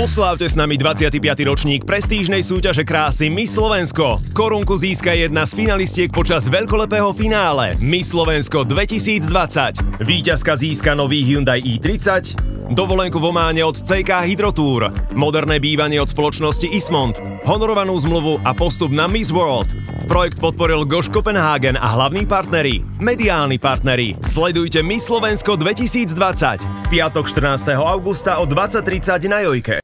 Oslávte s nami 25. ročník prestížnej súťaže krásy Miss Slovensko. Korunku získa jedna z finalistiek počas veľkolepého finále Miss Slovensko 2020. Výťazka získa nový Hyundai i30, dovolenku v Ománe od CK Hydrotour, moderné bývanie od spoločnosti Ismont, honorovanú zmluvu a postup na Miss World. Projekt podporil Goš Kopenhagen a hlavní partneri, mediálni partneri. Sledujte Miss Slovensko 2020 v piatok 14. augusta o 20.30 na Jojke.